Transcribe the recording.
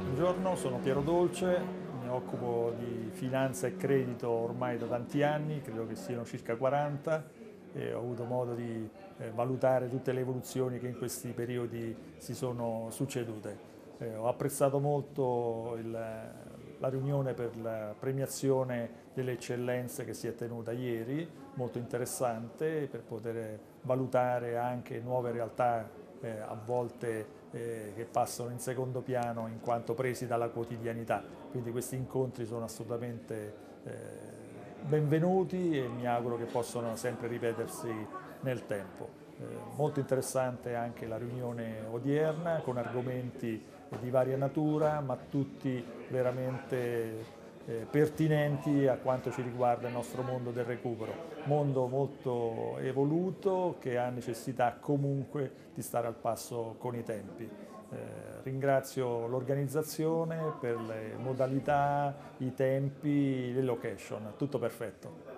Buongiorno, sono Piero Dolce, mi occupo di finanza e credito ormai da tanti anni, credo che siano circa 40 e ho avuto modo di eh, valutare tutte le evoluzioni che in questi periodi si sono succedute. Eh, ho apprezzato molto il, la riunione per la premiazione delle eccellenze che si è tenuta ieri, molto interessante per poter valutare anche nuove realtà eh, a volte eh, che passano in secondo piano in quanto presi dalla quotidianità. Quindi questi incontri sono assolutamente eh, benvenuti e mi auguro che possano sempre ripetersi nel tempo. Eh, molto interessante anche la riunione odierna con argomenti di varia natura ma tutti veramente eh, pertinenti a quanto ci riguarda il nostro mondo del recupero, mondo molto evoluto che ha necessità comunque di stare al passo con i tempi. Eh, ringrazio l'organizzazione per le modalità, i tempi, le location, tutto perfetto.